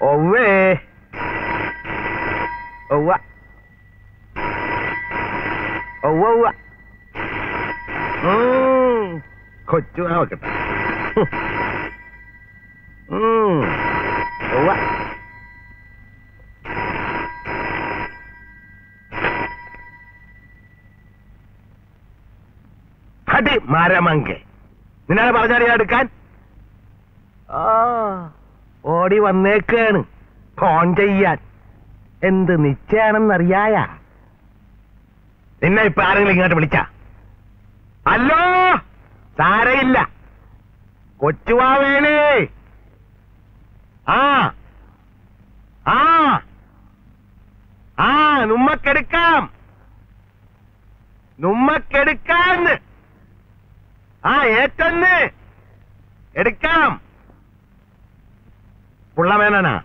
ഒവ്വേ ഒവ്വ ഒവ്വ കൊച്ചു ആ വെക്കട്ടെ. ഒവ്വ മരമങ്കെ നിന്നാണ് പറഞ്ഞറിയാ എടുക്കാൻ? ഓടി വന്നേക്കാണ്. ഫോൺ ചെയ്യാൻ. എന്ത് നിശ്ചയാണെന്നറിയായ? നിന്നെ ഇപ്പൊ ആരെങ്കിലും ഇങ്ങോട്ട് വിളിച്ച? അല്ലോ? സാരയില്ല. കൊച്ചുവാവേണേ ആ. ആ. ആ നുമ്മക്കെടുക്കാം. നുമ്മക്കെടുക്കാന്ന്. ആ ഏറ്റന്ന്. എടുക്കാം. പുള്ളമേനനാ.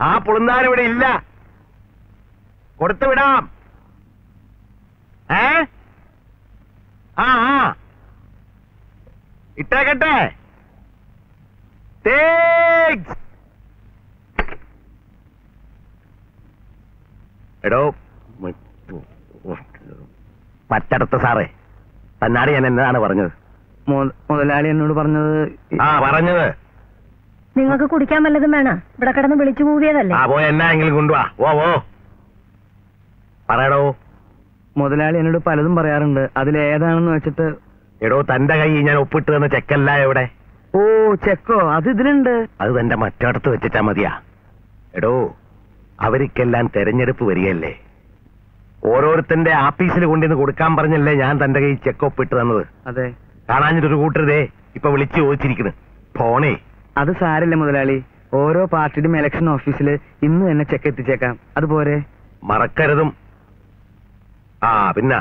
ആ പുളുന്താൻ ഇവിടെ ഇല്ല. കൊടുത്തു വിടാം ഏ? ആ ആ. ഇട്ടേക്കട്ടെ. എടോ പറ്റടത്ത് സാറേ തന്നാടി ഞാൻ എന്നതാണ് പറഞ്ഞത്? മുതലാളി എന്നോട് പറഞ്ഞത് ആ പറഞ്ഞത്. നിങ്ങൾക്ക് കുടിക്കാൻ വല്ലതും വേണം? ഇവിടെ കിടന്ന് വിളിച്ചു പോവിയതല്ലേ എന്നായെങ്കിലും കൊണ്ടുവാ. ഓ ഓ പറയടോ. മുതലാളി എന്നോട് പലതും പറയാറുണ്ട്. അതിലേതാണെന്ന് വെച്ചിട്ട് എടോ തന്റെ കൈ ഞാൻ ഒപ്പിട്ട് തന്ന ചെക്കല്ല എവിടെ? ഓ ചെക്കോ അത് ഇതിലുണ്ട്. അത് തന്റെ മറ്റടത്ത് വെച്ചിട്ടാ മതിയാ. എടോ അവർക്കെല്ലാം തെരഞ്ഞെടുപ്പ് വരികയല്ലേ? ഓരോരുത്തന്റെ ആഫീസിൽ കൊണ്ടിന്ന് കൊടുക്കാൻ പറഞ്ഞല്ലേ ഞാൻ തന്റെ കൈ ചെക്ക് ഒപ്പിട്ട് തന്നത്? അതെ. കാണാഞ്ഞിട്ടൊരു കൂട്ടരുതേ ഇപ്പൊ വിളിച്ചു ചോദിച്ചിരിക്കുന്നു. ഫോണേ. അത് സാരല്ലേ മുതലാളി. ഓരോ പാർട്ടിയുടെയും ഇലക്ഷൻ ഓഫീസിൽ ഇന്ന് തന്നെ ചെക്ക് എത്തിച്ചേക്കാം. അതുപോലെ മറക്കരുതും. ആ പിന്നെ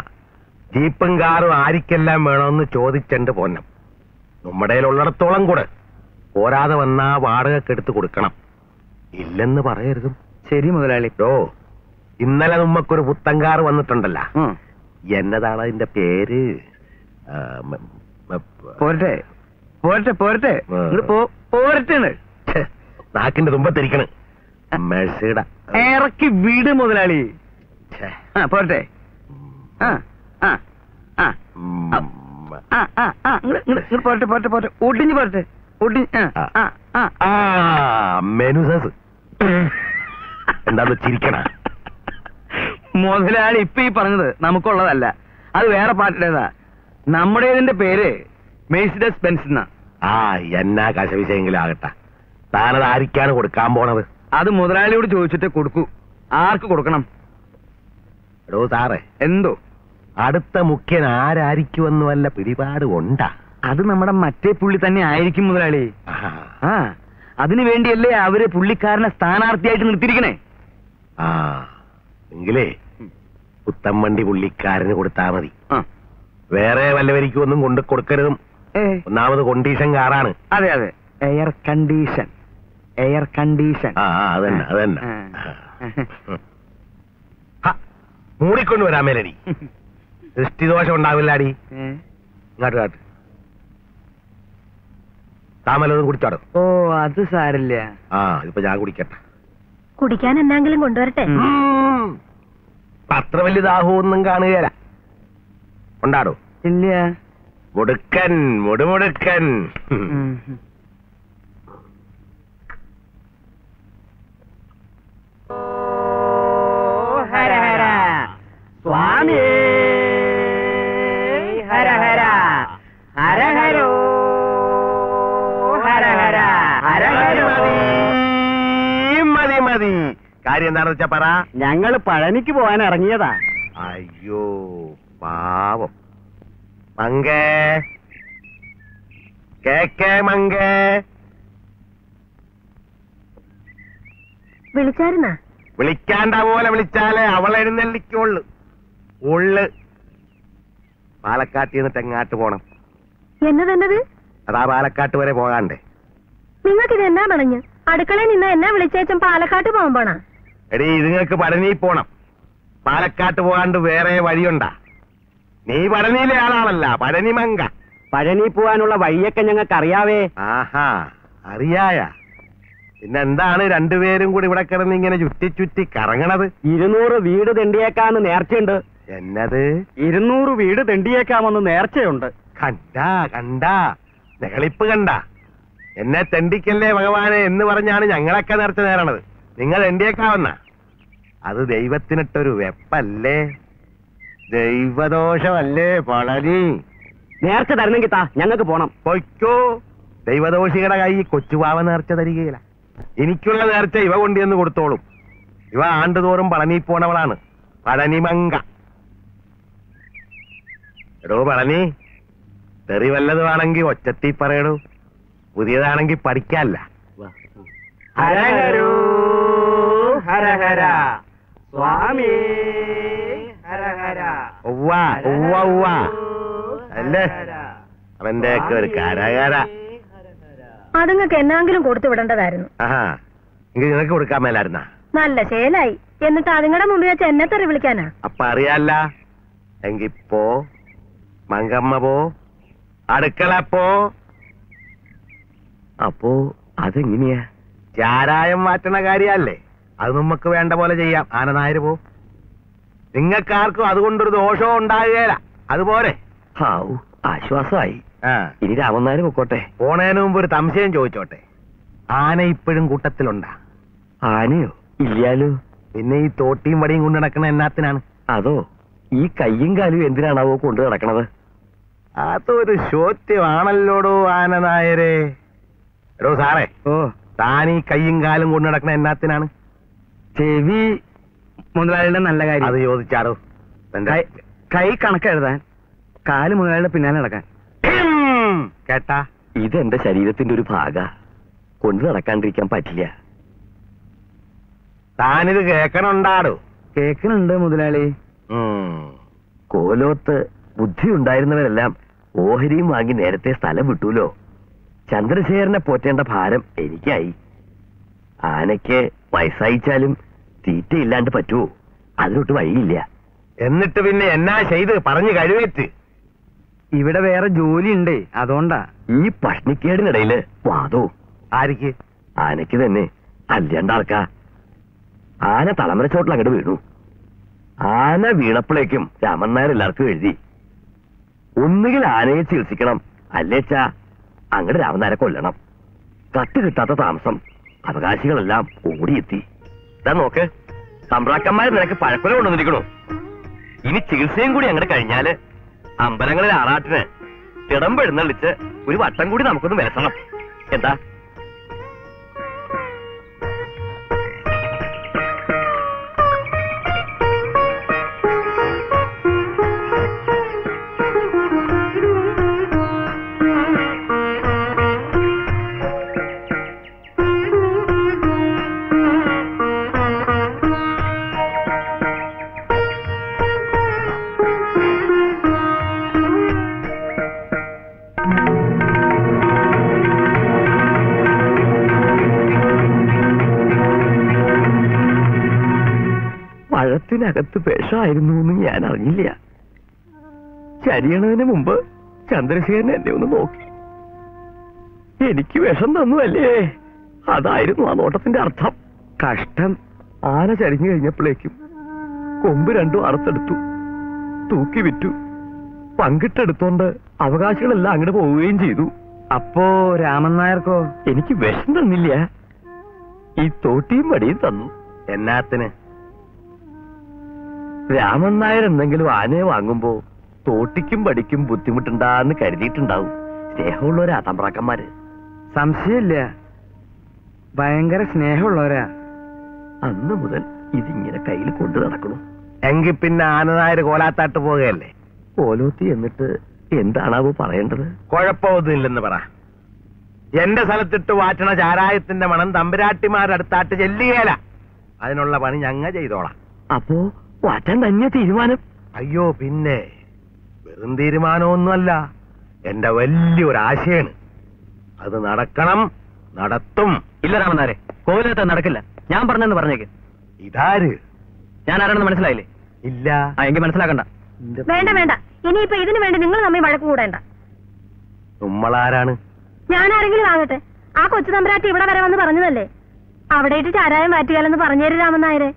ജീപ്പും കാറും ആരിക്കെല്ലാം വേണമെന്ന് ചോദിച്ചുണ്ട് പോന്നം. നമ്മുടെ ഉള്ളിടത്തോളം കൂടെ. പോരാതെ വന്നാ വാടകക്ക് എടുത്ത് കൊടുക്കണം. ഇല്ലെന്ന് പറയരുതും. ശരി മുതലാളി. ഓ ഇന്നലെ നമ്മക്കൊരു പുത്തൻ കാറ് വന്നിട്ടുണ്ടല്ല എന്നതാണ് അതിന്റെ പേര്? പോരട്ടെ. പോരട്ടെ പോരട്ടെ. ആ. പോ പോരട്ടെ ഛെ, നാക്കിന്റെ തുമ്പത്തിരിക്കണ് മെഴ്സിയുടെ. ഇറക്കി വീട് മുതലാളി. ആ പോരട്ടെ. ആ ആ ആ. പോരട്ടെ പോരട്ടെ പോരട്ടെ. ഒടിഞ്ഞ് പോരട്ടെ. ഒടിഞ്ഞ് ആ മെനുസസ് എന്താന്ന് ചിരിക്കണ? മുതലാളി ഇപ്പൊ ഈ പറഞ്ഞത് നമുക്കുള്ളതല്ല. അത് വേറെ പാർട്ടിയുടേതാ നമ്മുടേതിന്റെ പേര് മേഴ്സിഡസ് ബെൻസ് എന്നാ. ആ എന്നാ കശവിശയെങ്കിലും ആകട്ടെ താനത് ആരിക്കാണ് കൊടുക്കാൻ പോണത്? അത് മുതലാളിയോട് ചോദിച്ചിട്ട് കൊടുക്കൂ. ആർക്ക് കൊടുക്കണം? എടോ സാറേ. എന്തോ? അടുത്ത മുഖ്യൻ ആരായിരിക്കുമെന്ന് വല്ല പിടിപാട് ഉണ്ടാ? അത് നമ്മുടെ മറ്റേ പുള്ളി തന്നെ ആയിരിക്കും മുതലാളി. ആ, അതിനു വേണ്ടിയല്ലേ അവർ പുള്ളിക്കാരനെ സ്ഥാനാർത്ഥിയായിട്ട് നിർത്തിയിരിക്കണേ? ആ എങ്കിലേ പുത്തമ്പണ്ടി പുള്ളിക്കാരന് കൊടുത്താ മതി. വേറെ വല്ലവരിക്കും ഒന്നും കൊണ്ടു കൊടുക്കരുതും. ഒന്നാമത് കൊണ്ടീഷൻ കാറാണ് അതെ അതെ. എയർ കണ്ടീഷൻ എയർ കണ്ടീഷൻ അതന്നെ അതന്നെ. മൂടിക്കൊണ്ട് വരാൻ മേലടി. ദൃഷ്ടിദോഷം ഉണ്ടാവില്ലാടി? ഇങ്ങോട്ട് കാട്ട്. താമലതും കുടിച്ചാടും ഓ അത് സാരില്ല. ആ ഇതിപ്പോ ഞാൻ കുടിക്കട്ടെ. കുടിക്കാൻ എന്നാങ്കിലും കൊണ്ടുവരട്ടെ. അത്ര വലിയ ദാഹമൊന്നും കാണുകയല്ല ഉണ്ടാടോ ഇല്ല. മുടുക്കൻ മുടുമുടുക്കൻ. ഹര ഹര. സ്വാമി ഹര ഹര. ഹര ഹരോ. ഹര ഹര. ഹര മതി മതി. കാര്യം എന്താണെന്ന് വെച്ചാ പറ. ഞങ്ങൾ പഴനിക്ക് പോകാൻ ഇറങ്ങിയതാ. അയ്യോ പാവം. മങ്കേ കേക്കേ മങ്കേ വിളിച്ചായിരുന്നാ? വിളിക്കാണ്ട പോലെ വിളിച്ചാലേ അവൾ എഴുന്നള്ളിക്കുള്ളു. ഉള്ളു. പാലക്കാട്ടിൽ നിന്ന് തെങ്ങാട്ട് പോണം. എന്നതെന്നത്? അതാ പാലക്കാട്ട് വരെ പോകാണ്ടേ. നിങ്ങൾക്ക് ഇത് എന്നാ പറഞ്ഞു അടുക്കളയിൽ നിന്ന് എന്നാ വിളിച്ചേച്ചും പാലക്കാട്ട് പോകുമ്പോണാ പോണ? എടീ ഇതുങ്ങൾക്ക് പടനീ പോണം. പാലക്കാട്ട് പോകാണ്ട് വേറെ വഴിയുണ്ടാ. നീ പഴനിയിലെ ആളാണല്ല പഴനി മങ്ക പഴനി പോവാനുള്ള വഴിയൊക്കെ ഞങ്ങൾക്ക് അറിയാവേ ആഹാ അറിയായ. പിന്നെ എന്താണ് രണ്ടുപേരും കൂടി ഇവിടെ കിടന്ന് ഇങ്ങനെ ചുറ്റി ചുറ്റി കറങ്ങണത്? ഇരുന്നൂറ് വീട് തെണ്ടിയേക്കാന്ന് നേർച്ചയുണ്ട്. എന്നത്? ഇരുന്നൂറ് വീട് തെണ്ടിയേക്കാമെന്ന് നേർച്ചയുണ്ട്. കണ്ടാ കണ്ടാ. നെകളിപ്പ് കണ്ട. എന്നെ തെണ്ടിക്കല്ലേ ഭഗവാനെ എന്ന് പറഞ്ഞാണ് ഞങ്ങളൊക്കെ നേർച്ച നേരണത്. നിങ്ങൾ തെണ്ടിയേക്കാവുന്ന. അത് ദൈവത്തിനിട്ടൊരു വെപ്പല്ലേ? ദൈവദോഷമല്ലേ പളനി നേർച്ച തരണം താ ഞങ്ങൾക്ക് പോണം. പൊയ്ക്കോ. ദൈവദോഷികളുടെ കൈ കൊച്ചുപാവ നേർച്ച തരികയില്ല. എനിക്കുള്ള നേർച്ച ഇവ കൊണ്ടുവന്ന് കൊടുത്തോളും. ഇവ ആണ്ടുതോറും പളനി പോണവളാണ്. പളനിമങ്ക എടോ പളനി തെറി വല്ലതുമാണെങ്കിൽ ഒച്ചത്തി പറയണു പുതിയതാണെങ്കിൽ പഠിക്കാല്ല ഹരഹരോ ഹരഹര. സ്വാമി. അല്ലേ? അവന്റെ ഒക്കെ ഒരു കാരാകാര. അതുങ്ങൾക്ക് എന്നാങ്കിലും കൊടുത്തു വിടേണ്ടതായിരുന്നു. നിനക്ക് കൊടുക്കാൻ മേലായിരുന്ന? നല്ല ശേലായി. എന്നിട്ട് അതുങ്ങളുടെ മുമ്പിൽ വെച്ച് എന്നെ തെറി വിളിക്കാനാ? അപ്പൊ അറിയാല്ല. എങ്കിപ്പോ മങ്കമ്മ പോ. അടുക്കള പോ. അപ്പോ അതെങ്ങനെയാ? ചാരായം മാറ്റണ കാര്യല്ലേ? അത് നമുക്ക് വേണ്ട പോലെ ചെയ്യാം. ആനനായര് പോ. നിങ്ങൾക്കാർക്കും അതുകൊണ്ടൊരു ദോഷവും ഉണ്ടാകുകയില്ല. അതുപോലെ. ഹാവു ആശ്വാസമായി. ഇനി രാമനാര് പൊക്കോട്ടെ. പോണേന് മുമ്പ് ഒരു സംശയം ചോദിച്ചോട്ടെ. ആന ഇപ്പോഴും കൂട്ടത്തിലുണ്ടാ? ആനയോ? ഇല്ലാലോ? പിന്നെ ഈ തോട്ടിയും വടിയും കൊണ്ട് നടക്കണ എന്നാത്തിനാണ്? അതോ ഈ കയ്യും കാലും എന്തിനാണാവോ കൊണ്ടു നടക്കണത്? അതൊരു ശോത്യമാണല്ലോടോ ആനനായരെ എടോ സാറേ ഓ. താൻ ഈ കയ്യും കാലും കൊണ്ട് നടക്കണ എന്നാത്തിനാണ്? ചെവി മുതലാളിയുടെ നല്ല കാര്യം. അത് തന്റെ കൈ- കണക്ക് കണക്കെഴുതാൻ കാൽ മുതലാളിയുടെ പിന്നാലെ നടക്കാൻ. കേട്ടാ? ഇത് എന്റെ ശരീരത്തിന്റെ ഒരു ഭാഗ. കൊണ്ടു നടക്കാണ്ടിരിക്കാൻ പറ്റില്ല. താനിത് കേക്കണുണ്ടാടോ? കേക്കണുണ്ട് മുതലാളി. കോലോത്ത് ബുദ്ധി ഉണ്ടായിരുന്നവരെല്ലാം ഓഹരിയും വാങ്ങി നേരത്തെ സ്ഥലം വിട്ടൂലോ? ചന്ദ്രശേഖരനെ പോറ്റേണ്ട ഭാരം എനിക്കായി. ആനയ്ക്ക് വയസ്സായിച്ചാലും തീറ്റയില്ലാണ്ട് പറ്റുമോ അതിലോട്ട് വഴിയില്ല. എന്നിട്ട് പിന്നെ എന്നാ ചെയ്ത്? പറഞ്ഞു കഴിവേറ്റ് ഇവിടെ വേറെ ജോലി ഉണ്ട് അതുകൊണ്ടാ. ഈ പഷ്ണിക്കേടിനിടയിൽ വാതോ. ആരിക്ക്? ആനയ്ക്ക് തന്നെ. അല്ലാണ്ട് ആർക്കാ ആന തളമര ചോട്ടിൽ അങ്ങോട്ട് വീണു. ആന വീണപ്പോഴേക്കും രാമൻ നായർ എല്ലാവർക്കും എഴുതി. ഒന്നുകിൽ ആനയെ ചികിത്സിക്കണം. അല്ലേച്ചാ അങ്ങോട്ട് രാമൻ നായരെ കൊല്ലണം. കത്ത് കിട്ടാത്ത താമസം. അവകാശികളെല്ലാം ഓടിയെത്തി. ഇതാ നോക്ക്. സമ്പ്രാക്കന്മാർ നിനക്ക് പഴക്കുല കൊണ്ടുവന്നിരിക്കണു. ഇനി ചികിത്സയും കൂടി അങ്ങോട്ട് കഴിഞ്ഞാൽ അമ്പലങ്ങളിൽ ആറാട്ടിന് തിടമ്പെഴുന്നള്ളിച്ച് ഒരു വട്ടം കൂടി നമുക്കൊന്ന് വിലസണം. എന്താ? പഴത്തിനകത്ത് വിഷമായിരുന്നു എന്ന് ഞാൻ അറിഞ്ഞില്ല. ചരിയണതിന് മുമ്പ് ചന്ദ്രശേഖരൻ എന്നെ ഒന്ന് നോക്കി. എനിക്ക് വിഷം തന്നു അല്ലേ അതായിരുന്നു ആ നോട്ടത്തിന്റെ അർത്ഥം. കഷ്ടം ആന ചരിഞ്ഞു കഴിഞ്ഞപ്പോഴേക്കും കൊമ്പ് രണ്ടും അറുത്തെടുത്തു. തൂക്കി വിറ്റു. പങ്കിട്ടെടുത്തോണ്ട് അവകാശികളെല്ലാം അങ്ങോട്ട് പോവുകയും ചെയ്തു. അപ്പോ രാമൻ നായർക്കോ? എനിക്ക് വിഷം തന്നില്ല. ഈ തോട്ടിയും വടിയും തന്നു. എന്നാത്തിന്? രാമൻ നായർ എന്തെങ്കിലും ആനയെ വാങ്ങുമ്പോ തോട്ടിക്കും പടിക്കും ബുദ്ധിമുട്ടുണ്ടാന്ന് കരുതിയിട്ടുണ്ടാവും. സ്നേഹമുള്ളവരാ തമ്പ്രാക്കന്മാര്. സംശയമില്ല. ഭയങ്കര സ്നേഹമുള്ളവരാ. അന്ന് മുതൽ ഇതിങ്ങനെ കയ്യിൽ കൊണ്ടു നടക്കണു എങ്കിൽ പിന്നെ ആനനായർ കോലാത്താട്ട് പോകുകയല്ലേ കോലോത്തി എന്നിട്ട് എന്താണാവോ പറയേണ്ടത്? കുഴപ്പമൊന്നുമില്ലെന്ന് പറ. എന്റെ സ്ഥലത്തിട്ട് വാറ്റണ ചാരായത്തിന്റെ മണം തമ്പുരാട്ടിമാരുടെ അടുത്താട്ട് ചെല്ലുകയല അതിനുള്ള പണി ഞങ്ങ ചെയ്തോളാം. അപ്പോ വാറ്റാൻ തന്നെ തീരുമാനം. അയ്യോ പിന്നെ. വെറും തീരുമാനമൊന്നുമല്ല. എന്റെ വലിയൊരു ആശയാണ് അത് നടക്കണം നടത്തും. ഇല്ല രാമനാരെ. കോവിലത്ത് നടക്കില്ല. ഞാൻ പറഞ്ഞെന്ന് പറഞ്ഞേക്ക്. ഇതാര്? ഞാൻ ആരാണെന്ന് മനസ്സിലായില്ലേ? ഇല്ല. എങ്കിൽ മനസ്സിലാക്കണ്ട. വേണ്ട വേണ്ട. ഇനിയിപ്പോ ഇതിനു വേണ്ടി നിങ്ങൾ നമ്മൾ വഴക്ക് കൂടേണ്ട. നമ്മളാരാണ്? ഞാൻ ആരെങ്കിലും ആകട്ടെ. ആ കൊച്ചു തമ്പരാട്ടി ഇവിടെ വരെ വന്ന് പറഞ്ഞതല്ലേ? അവിടേക്ക് ചാരായം മാറ്റിയാലെന്ന് പറഞ്ഞേര് രാമൻ നായരെ.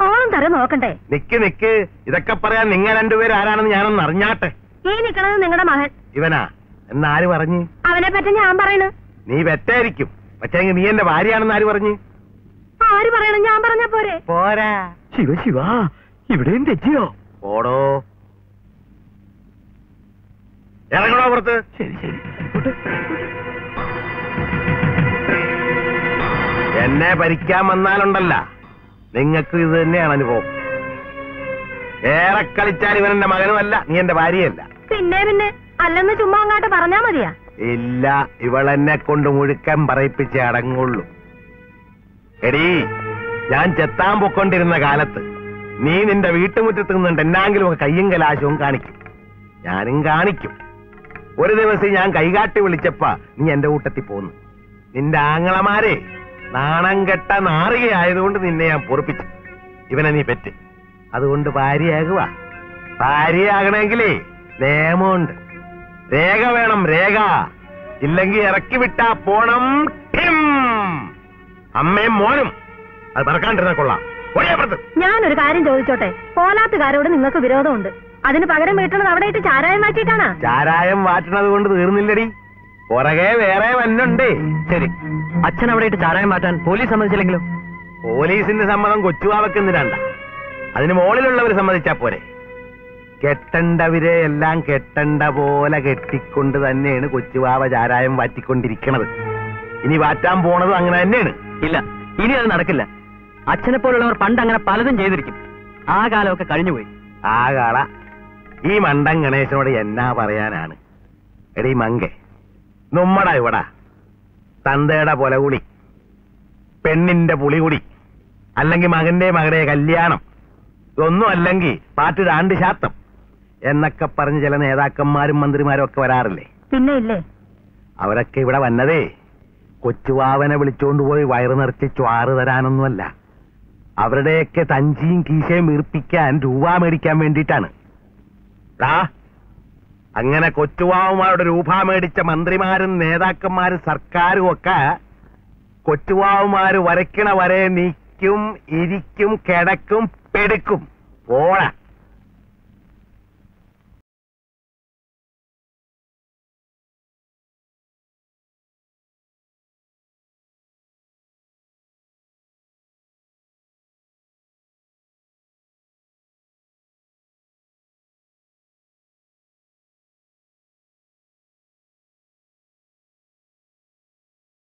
ഓണം തരം നോക്കണ്ടേ? നിക്ക് നിക്ക്. ഇതൊക്കെ പറയാൻ നിങ്ങൾ രണ്ടുപേരും ആരാണെന്ന് ഞാനൊന്ന് അറിഞ്ഞാട്ടെ. ഈ നിക്കണത് നിങ്ങളുടെ മകൻ. ഇവനാ. എന്നാര് പറഞ്ഞു? അവനെ പറ്റി ഞാൻ പറയണു. നീ വെറ്റായിരിക്കും. പക്ഷേ നീ എന്റെ ഭാര്യയാണെന്ന് ആര് പറഞ്ഞു? ആര് പറയണം? ഞാൻ പറഞ്ഞ പോരെ. പോരാ. ശിവ ശിവ. ഇവിടെയും തെറ്റിയോ? ഓടോ ഇറങ്ങണോ പുറത്ത്? ശരി ശരി. എന്നെ ഭരിക്കാൻ വന്നാലുണ്ടല്ല. നിങ്ങൾക്ക് ഇത് തന്നെയാണ് അനുഭവം. ഏറെ കളിച്ചാൽ ഇവൻ എന്റെ മകനുമല്ല നീ എന്റെ ഭാര്യയല്ല. പിന്നെ പിന്നെ അല്ലെന്ന് ചുമ്മാ അങ്ങോട്ട് പറഞ്ഞാ മതിയാ? ഇല്ല ഇവളെന്നെ കൊണ്ട് മുഴുക്കൻ പറയിപ്പിച്ച് അടങ്ങുള്ളൂ. എടീ ഞാൻ ചെത്താൻ പൊക്കൊണ്ടിരുന്ന കാലത്ത് നീ നിന്റെ വീട്ടുമുറ്റത്ത് നിന്നുണ്ട് എന്നാങ്കിലും ഒക്കെ കയ്യും കലാശവും കാണിക്കും. ഞാനും കാണിക്കും. ഒരു ദിവസം ഞാൻ കൈകാട്ടി വിളിച്ചപ്പ നീ എന്റെ കൂട്ടത്തിൽ പോന്നു. നിന്റെ ആങ്ങളമാരെ നാണം കെട്ട നാറികയായതുകൊണ്ട് നിന്നെ ഞാൻ പൊറപ്പിച്ചു. ഇവനെ നീ പെറ്റ്. അതുകൊണ്ട് ഭാര്യയാകുക ഭാര്യയാകണമെങ്കിലേ നിയമമുണ്ട് രേഖ വേണം രേഖ. ഇല്ലെങ്കിൽ ഇറക്കി വിട്ടാ പോണം. അമ്മയും മോനും. അത് മറക്കാണ്ടിരുന്ന കൊള്ളാം. ഞാനൊരു കാര്യം ചോദിച്ചോട്ടെ? പോലാത്തുകാരോട് നിങ്ങൾക്ക് വിരോധമുണ്ട്. അതിന് പകരം വീട്ടുന്നത് അവിടെ ഇട്ട് ചാരായം മാറ്റിയിട്ടാണ് ചാരായം മാറ്റണത് കൊണ്ട് തീർന്നില്ലടി. പുറകെ വേറെ വന്നുണ്ട്. ശരി. അച്ഛൻ അവിടെ ഇട്ട് ചാരായം മാറ്റാൻ പോലീസ് സമ്മതിച്ചില്ലെങ്കിലും? പോലീസിന്റെ സമ്മതം കൊച്ചുവാവക്ക് എന്തിനാണ്ട അതിന് മുകളിലുള്ളവർ സമ്മതിച്ചാ പോരെ. കെട്ടണ്ടവരെ എല്ലാം കെട്ടണ്ട പോലെ കെട്ടിക്കൊണ്ട് തന്നെയാണ് കൊച്ചുവാവ ചാരായം വാറ്റിക്കൊണ്ടിരിക്കണത്. ഇനി വാറ്റാൻ പോണതും അങ്ങനെ തന്നെയാണ്. ഇല്ല ഇനി അത് നടക്കില്ല. അച്ഛനെ പോലുള്ളവർ പണ്ട് അങ്ങനെ പലതും ചെയ്തിരിക്കും. ആ കാലമൊക്കെ കഴിഞ്ഞുപോയി. ആ കാള ഈ മണ്ടൻ ഗണേശനോട് എന്നാ പറയാനാണ്? എടീ മങ്കെ നമ്മടാ ഇവിടാ. തന്തയുടെ പൊലകുടി പെണ്ണിന്റെ പുളികുടി. അല്ലെങ്കിൽ മകന്റെ മകളുടെ കല്യാണം. ഇതൊന്നും അല്ലെങ്കിൽ പാട്ട് രണ്ട് ശാത്തം എന്നൊക്കെ പറഞ്ഞ് ചില നേതാക്കന്മാരും മന്ത്രിമാരും ഒക്കെ വരാറില്ലേ? പിന്നെ ഇല്ലേ? അവരൊക്കെ ഇവിടെ വന്നതേ കൊച്ചുവാവനെ വിളിച്ചോണ്ട് പോയി വയറ് നിറച്ച് ചാറ് തരാനൊന്നുമല്ല. അവരുടെയൊക്കെ തഞ്ചിയും കീശയും വീർപ്പിക്കാൻ രൂപ മേടിക്കാൻ വേണ്ടിയിട്ടാണ്. ആ അങ്ങനെ കൊച്ചുവാവുമാരുടെ രൂപ മേടിച്ച മന്ത്രിമാരും നേതാക്കന്മാരും സർക്കാരും ഒക്കെ കൊച്ചുവാവുമാര് വരയ്ക്കണ വരെ നിൽക്കും ഇരിക്കും കിടക്കും പെടുക്കും. പോടാ.